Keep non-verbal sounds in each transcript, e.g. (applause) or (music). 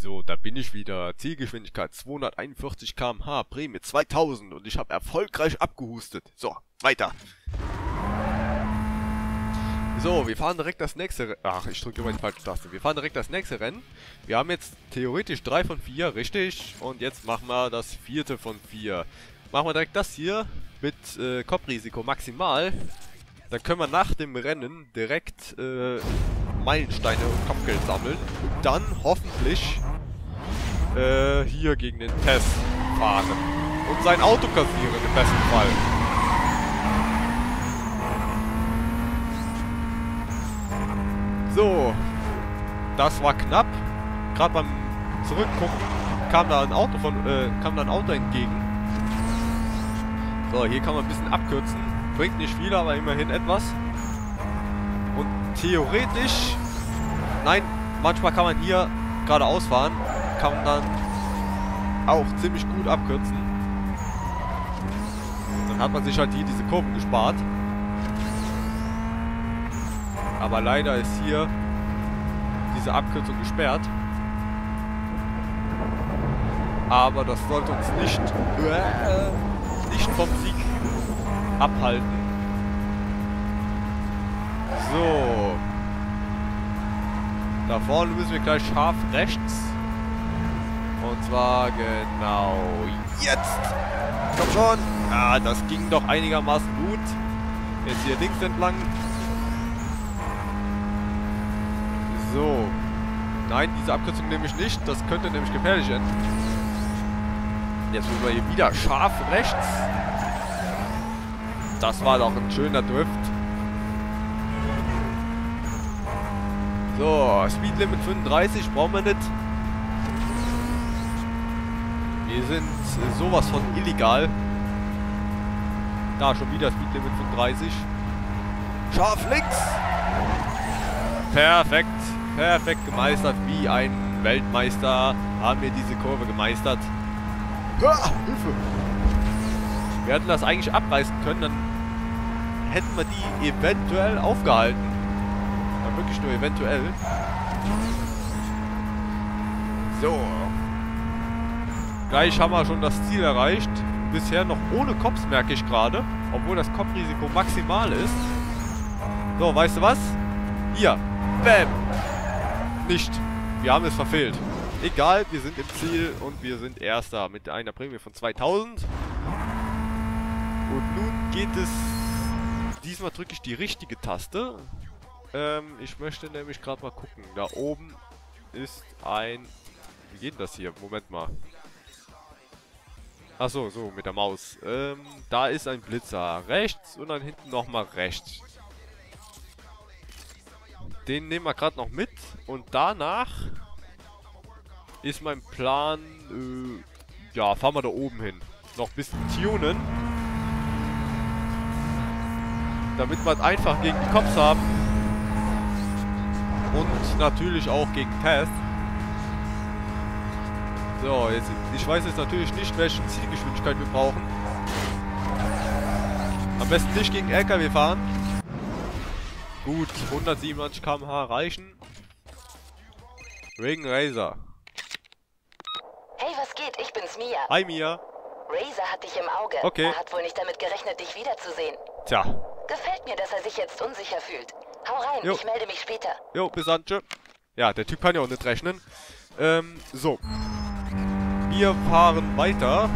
So, da bin ich wieder. Zielgeschwindigkeit 241 km/h, Prämie 2000 und ich habe erfolgreich abgehustet. So, weiter. So, wir fahren direkt das nächste... Re Ach, ich drücke immer die falsche Taste. Wir fahren direkt das nächste Rennen. Wir haben jetzt theoretisch 3 von 4, richtig. Und jetzt machen wir das vierte von 4. Machen wir direkt das hier mit äh, Kopfrisiko maximal. Dann können wir nach dem Rennen direkt äh, Meilensteine und Kopfgeld sammeln. Und dann hoffentlich äh, hier gegen den Test fahren. Und sein Auto kassieren im besten Fall. So. Das war knapp. Gerade beim Zurückgucken kam da ein Auto von, äh, kam da ein Auto entgegen. So, hier kann man ein bisschen abkürzen. Bringt nicht viel, aber immerhin etwas. Und theoretisch... Nein, manchmal kann man hier geradeaus fahren. Kann man dann auch ziemlich gut abkürzen. Dann hat man sich halt hier diese Kurven gespart. Aber leider ist hier diese Abkürzung gesperrt. Aber das sollte uns nicht, äh, nicht vom Sieg abhalten. So. Da vorne müssen wir gleich scharf rechts. Und zwar genau jetzt. Komm schon. Ah, das ging doch einigermaßen gut. Jetzt hier links entlang. So. Nein, diese Abkürzung nehme ich nicht. Das könnte nämlich gefährlich enden. Jetzt müssen wir hier wieder scharf rechts. Das war doch ein schöner Drift. So, Speedlimit 35 brauchen wir nicht. Wir sind sowas von illegal. Da, schon wieder Speedlimit 35. Scharf links! Perfekt. Perfekt gemeistert. Wie ein Weltmeister haben wir diese Kurve gemeistert. Ah, Hilfe! Wir hätten das eigentlich abreißen können, dann hätten wir die eventuell aufgehalten. Ja, wirklich nur eventuell. So. Gleich haben wir schon das Ziel erreicht. Bisher noch ohne Cops, merke ich gerade. Obwohl das Kopfrisiko maximal ist. So, weißt du was? Hier. Bam. Nicht. Wir haben es verfehlt. Egal, wir sind im Ziel und wir sind Erster mit einer Prämie von 2000. Und nun geht es... Diesmal drücke ich die richtige Taste. Ähm, ich möchte nämlich gerade mal gucken. Da oben ist ein... Wie geht das hier? Moment mal. Achso, so, mit der Maus. Ähm, da ist ein Blitzer. Rechts und dann hinten nochmal rechts. Den nehmen wir gerade noch mit. Und danach ist mein Plan, äh, ja, fahren wir da oben hin. Noch ein bisschen tunen. Damit wir es einfach gegen die Cops haben. Und natürlich auch gegen Test. So, jetzt, ich weiß jetzt natürlich nicht, welche Zielgeschwindigkeit wir brauchen. Am besten nicht gegen LKW fahren. Gut, 197 km/h reichen. Reagan Razor. Hey, was geht? Ich bin's Mia. Hi Mia. Razor hat dich im Auge. Okay. Er hat wohl nicht damit gerechnet, dich wiederzusehen. Tja. Gefällt mir, dass er sich jetzt unsicher fühlt. Hau rein, Jo. ich melde mich später. Jo, bis dann. Tschö. Ja, der Typ kann ja auch nicht rechnen. Ähm, so. Wir fahren weiter.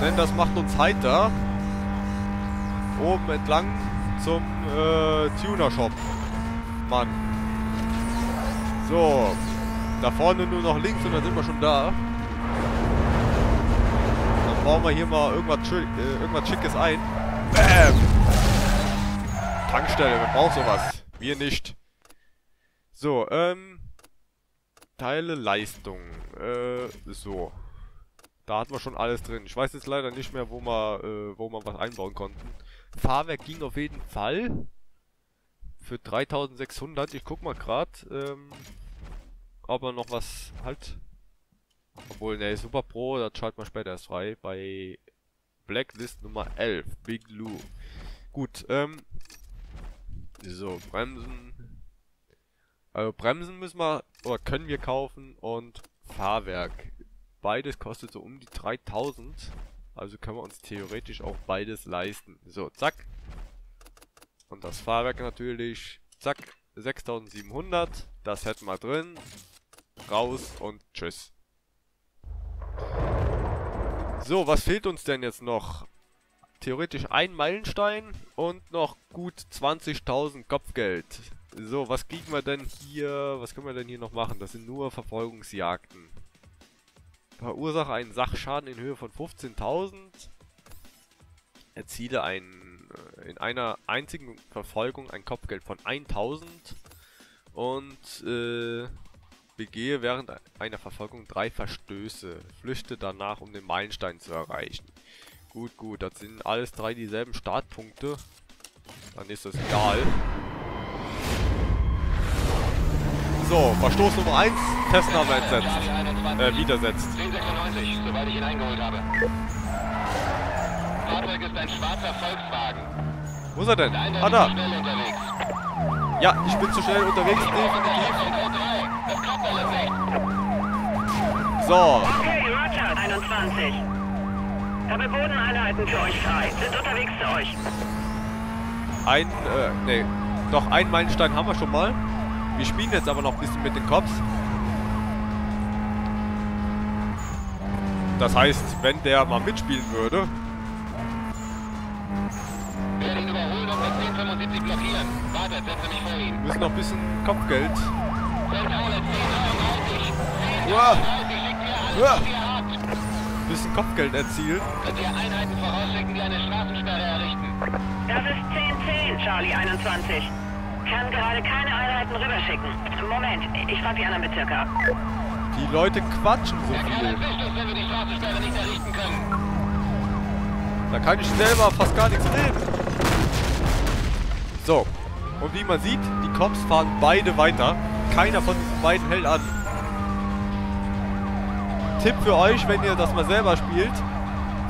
Denn das macht uns heiter. Oben entlang zum äh, Tuner-Shop. Mann. So. Da vorne nur noch links und dann sind wir schon da. Bauen wir hier mal irgendwas, äh, irgendwas Schickes ein. Bam! Tankstelle, wer braucht sowas? Wir nicht. So, ähm. Teile Leistung. Äh, so. Da hatten wir schon alles drin. Ich weiß jetzt leider nicht mehr, wo wir, äh, wo wir was einbauen konnten. Fahrwerk ging auf jeden Fall. Für 3600. Ich guck mal grad, ähm, ob er noch was halt. Obwohl, ne, Super Pro, das schalten wir später erst frei. Bei Blacklist Nummer 11. Big Lou. Gut, ähm. So, Bremsen. Also Bremsen müssen wir, oder können wir kaufen und Fahrwerk. Beides kostet so um die 3000. Also können wir uns theoretisch auch beides leisten. So, zack. Und das Fahrwerk natürlich, zack, 6700. Das hätten wir drin. Raus und tschüss. So, was fehlt uns denn jetzt noch? Theoretisch ein Meilenstein und noch gut 20.000 Kopfgeld. So, was kriegen wir denn hier? Was können wir denn hier noch machen? Das sind nur Verfolgungsjagden. Verursache einen Sachschaden in Höhe von 15.000. Erziele ein, äh, in einer einzigen Verfolgung ein Kopfgeld von 1.000. Und äh, begehe während einer Verfolgung drei Verstöße. Flüchte danach, um den Meilenstein zu erreichen. Gut, gut, das sind alles drei dieselben Startpunkte. Dann ist das egal. So, Verstoß Nummer 1, Testnahme entsetzt. Äh, widersetzt. 1096, sobald ich ihn eingeholt habe. Fahrzeug ist ein schwarzer Volkswagen. Wo ist er denn? Ah, da. Ja, ich bin zu schnell unterwegs, definitiv. So, Okay, Roger, 21. Habe Bodeneinheiten für euch frei. Sind unterwegs zu euch. ein, äh, nee. Doch, einen Meilenstein haben wir schon mal. Wir spielen jetzt aber noch ein bisschen mit den Cops. Das heißt, wenn der mal mitspielen würde, Werde ihn überholen und mit 1075 blockieren. Wartet, setze mich vor ihn. müssen noch ein bisschen Kopfgeld. Zentrale 1033. Uah, 1033 schickt mir alles, Uah. bisschen Kopfgeld erzielen. Könnt ihr Einheiten vorausschicken, die eine Straßensperre errichten? Das ist 1010, Charlie 21. Kann gerade keine Einheiten rüberschicken. Moment, ich frage die anderen Bezirke ab. Die Leute quatschen so viel. entwischt uns, wenn wir die Straßensperre nicht errichten können. Da kann ich selber fast gar nichts reden. So. Und wie man sieht, die Cops fahren beide weiter. Keiner von diesen beiden hält an. Tipp für euch, wenn ihr das mal selber spielt.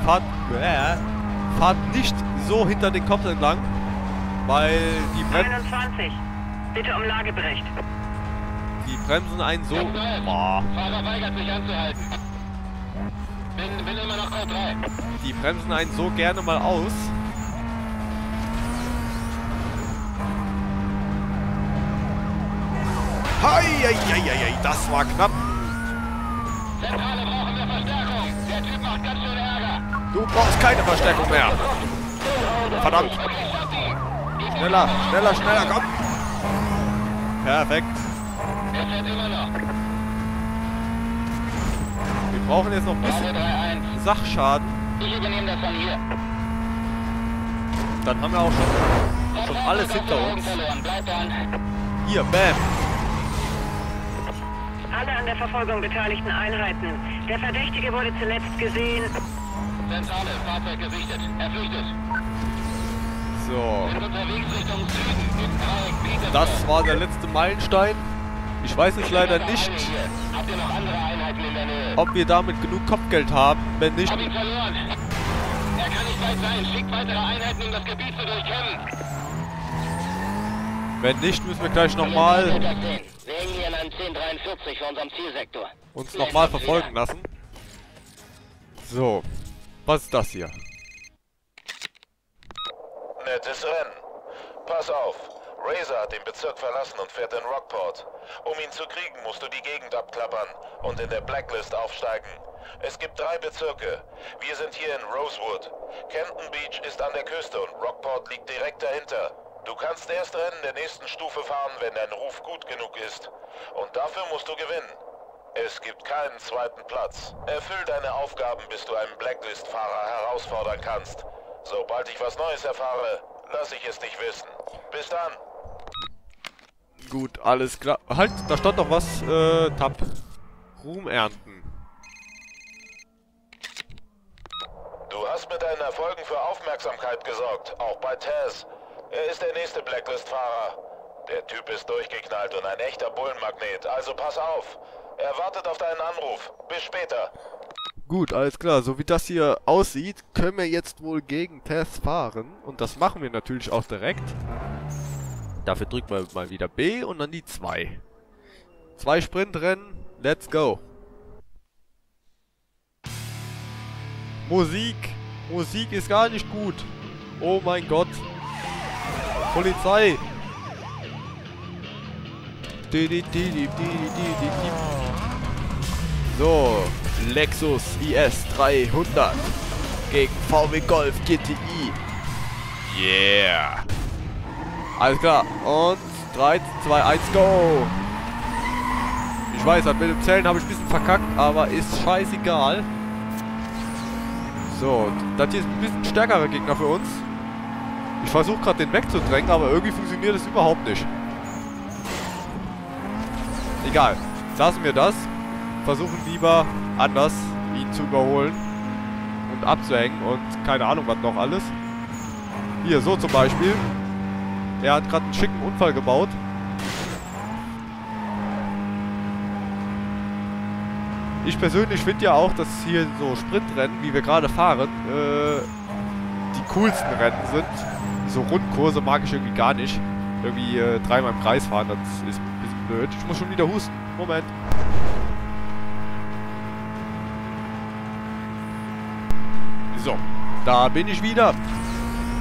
Fahrt, äh, fahrt nicht so hinter den Cops entlang. Weil die, Brem 21. Bitte um Lagebericht. die bremsen einen so... Code 12. Boah, Fahrer weigert sich anzuhalten. Bin, bin immer noch Code 3. die bremsen einen so gerne mal aus. Heieieiei, das war knapp. Zentrale brauchen wir Verstärkung. Der Typ macht ganz schön Ärger. Du brauchst keine Verstärkung mehr. Verdammt. Schneller, schneller, schneller, komm. Perfekt. Er. Wir brauchen jetzt noch ein bisschen 3-1. Sachschaden. Ich übernehme das von hier. Dann haben wir auch schon, schon alles hinter uns. Hier, bam. Alle an der Verfolgung beteiligten Einheiten. Der Verdächtige wurde zuletzt gesehen. Zentrale, Fahrzeug gesichtet. Er flüchtet. So, Sind unterwegs Richtung Süden. Im Dreieck Petersburg. das war der letzte Meilenstein. Ich weiß jetzt leider nicht, Habt ihr noch andere Einheiten in der Nähe? ob wir damit genug Kopfgeld haben. Wenn nicht, Hab ihn verloren. Er kann nicht weit sein. Schickt weitere Einheiten, um das Gebiet zu durchkämmen. wenn nicht, müssen wir gleich nochmal Wir hängen hier an einem 1043 vor unserem Zielsektor. uns nochmal verfolgen lassen. So, was ist das hier? Nettes Rennen. Pass auf. Razor hat den Bezirk verlassen und fährt in Rockport. Um ihn zu kriegen, musst du die Gegend abklappern und in der Blacklist aufsteigen. Es gibt drei Bezirke. Wir sind hier in Rosewood. Kenton Beach ist an der Küste und Rockport liegt direkt dahinter. Du kannst erst Rennen der nächsten Stufe fahren, wenn dein Ruf gut genug ist. Und dafür musst du gewinnen. Es gibt keinen zweiten Platz. Erfüll deine Aufgaben, bis du einen Blacklist-Fahrer herausfordern kannst. Sobald ich was Neues erfahre, lasse ich es dich wissen. Bis dann. Gut, alles klar. Halt, da stand noch was. Äh, Tab. Ruhm ernten. Du hast mit deinen Erfolgen für Aufmerksamkeit gesorgt, auch bei Taz. Er ist der nächste Blacklist-Fahrer. Der Typ ist durchgeknallt und ein echter Bullenmagnet, also pass auf. Er wartet auf deinen Anruf. Bis später. Gut, alles klar. So wie das hier aussieht, können wir jetzt wohl gegen Tess fahren. Und das machen wir natürlich auch direkt. Dafür drücken wir mal wieder B und dann die 2. Zwei Sprintrennen. Let's go. Musik. Musik ist gar nicht gut. Oh mein Gott. Polizei. So, Lexus IS 300 gegen VW Golf GTI. Yeah. Alles klar. Und 3, 2, 1, go. Ich weiß, mit dem Zellen habe ich ein bisschen verkackt, aber ist scheißegal. So, das hier ist ein bisschen stärkerer Gegner für uns. Ich versuche gerade den wegzudrängen, aber irgendwie funktioniert es überhaupt nicht. Egal. Lassen wir das. Versuchen lieber anders ihn zu überholen. Und abzuhängen und keine Ahnung was noch alles. Hier, so zum Beispiel. Er hat gerade einen schicken Unfall gebaut. Ich persönlich finde ja auch, dass hier so Sprintrennen, wie wir gerade fahren, äh, die coolsten Rennen sind. So Rundkurse mag ich irgendwie gar nicht. Irgendwie äh, dreimal im Kreis fahren, das ist ein bisschen blöd. Ich muss schon wieder husten. Moment. So, da bin ich wieder.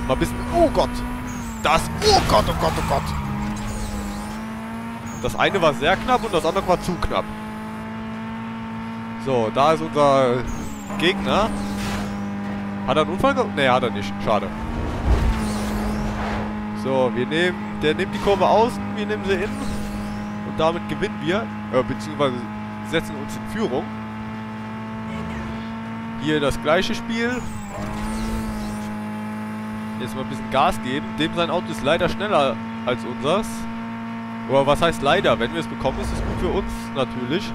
Mal ein bisschen... Oh Gott! Das... Oh Gott, oh Gott, oh Gott! Das eine war sehr knapp und das andere war zu knapp. So, da ist unser Gegner. Hat er einen Unfall gehabt? Ne, hat er nicht. Schade. So, wir nehmen... Der nimmt die Kurve außen, wir nehmen sie innen. Und damit gewinnen wir. Äh, beziehungsweise setzen uns in Führung. Hier das gleiche Spiel. Jetzt mal ein bisschen Gas geben. Dem sein Auto ist leider schneller als unseres. Oder was heißt leider? Wenn wir es bekommen, ist es gut für uns natürlich.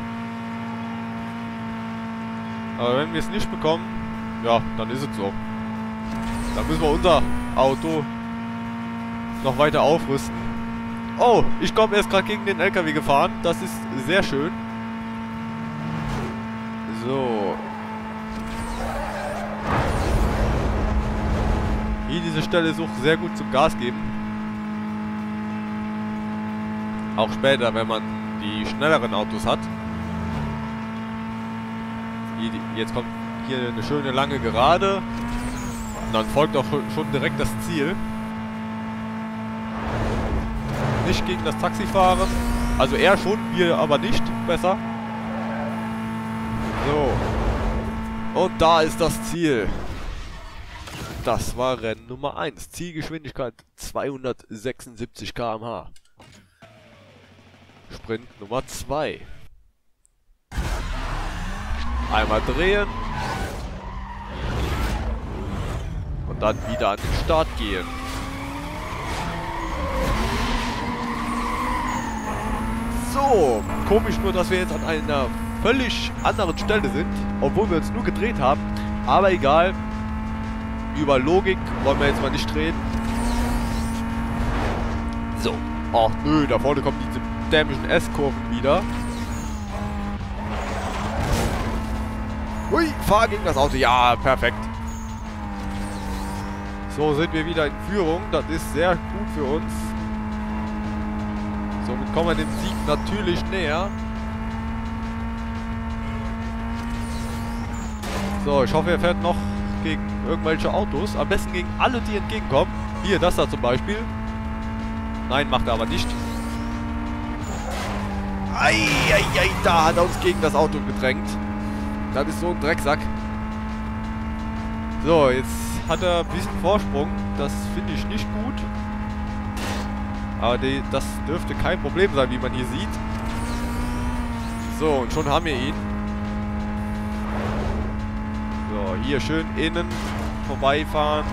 Aber wenn wir es nicht bekommen, ja, dann ist es so. Dann müssen wir unser Auto noch weiter aufrüsten. Oh, ich komme erst gerade gegen den LKW gefahren. Das ist sehr schön. So. Hier diese Stelle ist auch sehr gut zum Gas geben. Auch später, wenn man die schnelleren Autos hat. Jetzt kommt hier eine schöne lange Gerade. Und dann folgt auch schon direkt das Ziel. Nicht gegen das Taxi fahren. Also er schon, wir aber nicht. Besser. So. Und da ist das Ziel. Das war Rennen Nummer 1. Zielgeschwindigkeit 276 km/h. Sprint Nummer 2. Einmal drehen. Und dann wieder an den Start gehen. So, komisch nur, dass wir jetzt an einer völlig anderen Stelle sind, obwohl wir uns nur gedreht haben. Aber egal, über Logik wollen wir jetzt mal nicht reden. So. Ach nö, da vorne kommen diese dämlichen S-Kurven wieder. Hui, fahr gegen das Auto. Ja, perfekt. So sind wir wieder in Führung. Das ist sehr gut für uns. Somit kommen wir dem Sieg natürlich näher. So, ich hoffe, er fährt noch gegen irgendwelche Autos. Am besten gegen alle, die entgegenkommen. Hier, das da zum Beispiel. Nein, macht er aber nicht. Eieiei, da hat er uns gegen das Auto gedrängt. Das ist so ein Drecksack. So, jetzt hat er ein bisschen Vorsprung. Das finde ich nicht gut. Aber die, das dürfte kein Problem sein, wie man hier sieht. So, und schon haben wir ihn. So, hier schön innen vorbeifahren.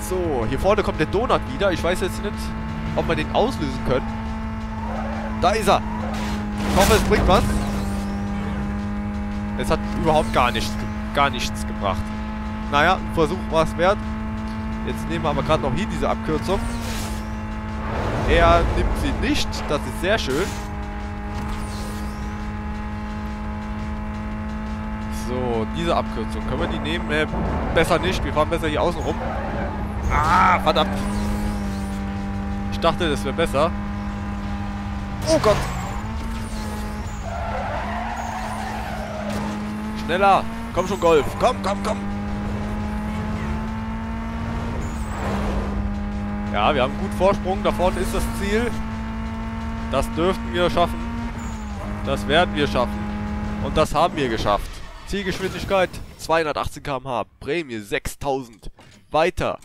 So, hier vorne kommt der Donut wieder. Ich weiß jetzt nicht, ob wir den auslösen können. Da ist er. Ich hoffe, es bringt was. Es hat überhaupt gar nichts, gar nichts gebracht. Naja, ein Versuch war es wert. Jetzt nehmen wir aber gerade noch hier diese Abkürzung. Er nimmt sie nicht. Das ist sehr schön. So, diese Abkürzung. Können wir die nehmen? Äh, besser nicht. Wir fahren besser hier außen rum. Ah, verdammt. Ich dachte, das wäre besser. Oh Gott! Schneller! Komm schon, Golf! Komm, komm, komm! Ja, wir haben gut Vorsprung. Da vorne ist das Ziel. Das dürften wir schaffen. Das werden wir schaffen. Und das haben wir geschafft. Zielgeschwindigkeit 218 km/h. Prämie 6000. Weiter.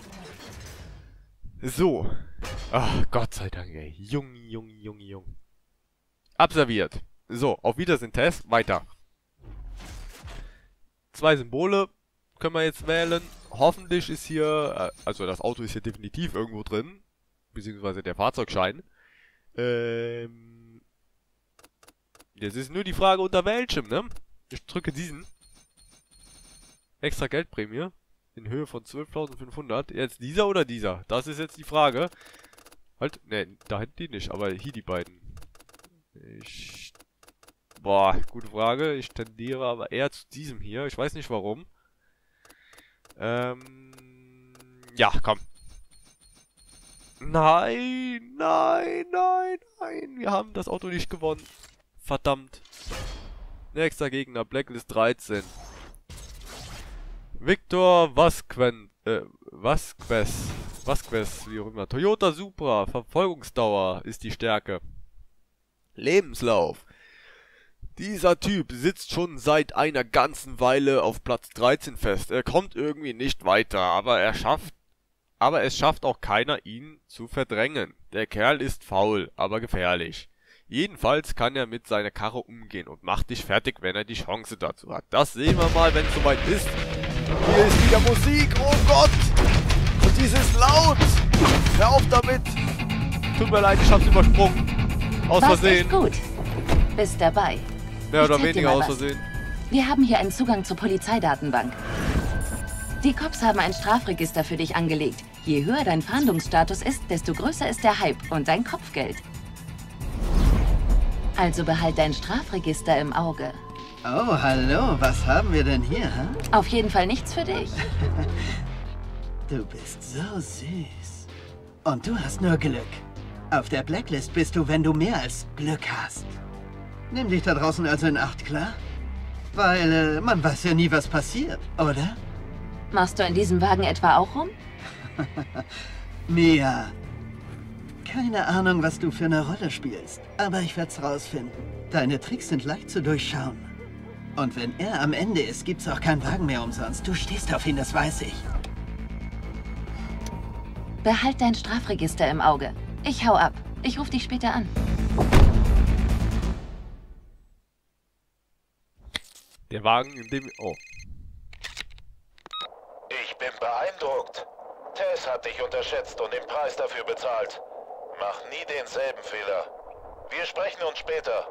So. Ach, Gott sei Dank, ey. Jung, jung, jung, jung. Abserviert. So, auf Wiedersehen, Test. Weiter. Zwei Symbole können wir jetzt wählen. Hoffentlich ist hier, äh, also das Auto ist hier definitiv irgendwo drin. Beziehungsweise der Fahrzeugschein. Ähm, jetzt ist nur die Frage, unter welchem, ne? Ich drücke diesen. Extra Geldprämie. In Höhe von 12.500. Jetzt dieser oder dieser? Das ist jetzt die Frage. Halt, ne, da hinten die nicht, aber hier die beiden. Ich... Boah, gute Frage. Ich tendiere aber eher zu diesem hier. Ich weiß nicht warum. Ähm... Ja, komm. Nein, nein, nein, nein. Wir haben das Auto nicht gewonnen. Verdammt. Nächster Gegner, Blacklist 13. Victor Vasquen, äh, Vasquez, Vasquez, wie auch immer. Toyota Supra, Verfolgungsdauer ist die Stärke. Lebenslauf. Dieser Typ sitzt schon seit einer ganzen Weile auf Platz 13 fest. Er kommt irgendwie nicht weiter, aber er schafft, aber es schafft auch keiner, ihn zu verdrängen. Der Kerl ist faul, aber gefährlich. Jedenfalls kann er mit seiner Karre umgehen und macht dich fertig, wenn er die Chance dazu hat. Das sehen wir mal, wenn es soweit ist. Hier ist wieder Musik, oh Gott! Und dies ist laut! Hör auf damit! Tut mir leid, ich hab's übersprungen. Aus Versehen. echt gut. Bist dabei. Mehr Ich oder weniger aus. Versehen. Wir haben hier einen Zugang zur Polizeidatenbank. Die Cops haben ein Strafregister für dich angelegt. Je höher dein Fahndungsstatus ist, desto größer ist der Hype und dein Kopfgeld. Also behalt dein Strafregister im Auge. Oh, hallo, was haben wir denn hier, hä? Auf jeden Fall nichts für dich. (laughs) Du bist so süß. Und du hast nur Glück. Auf der Blacklist bist du, wenn du mehr als Glück hast. Nimm dich da draußen also in Acht, klar? Weil äh, man weiß ja nie, was passiert, oder? Machst du in diesem Wagen etwa auch rum? (laughs) Mia, keine Ahnung, was du für eine Rolle spielst, aber ich werd's rausfinden. Deine Tricks sind leicht zu durchschauen. Und wenn er am Ende ist, gibt's auch keinen Wagen mehr umsonst. Du stehst auf ihn, das weiß ich. Behalt dein Strafregister im Auge. Ich hau ab. Ich rufe dich später an. Der Wagen, in dem... Oh. Ich bin beeindruckt. Tess hat dich unterschätzt und den Preis dafür bezahlt. Mach nie denselben Fehler. Wir sprechen uns später.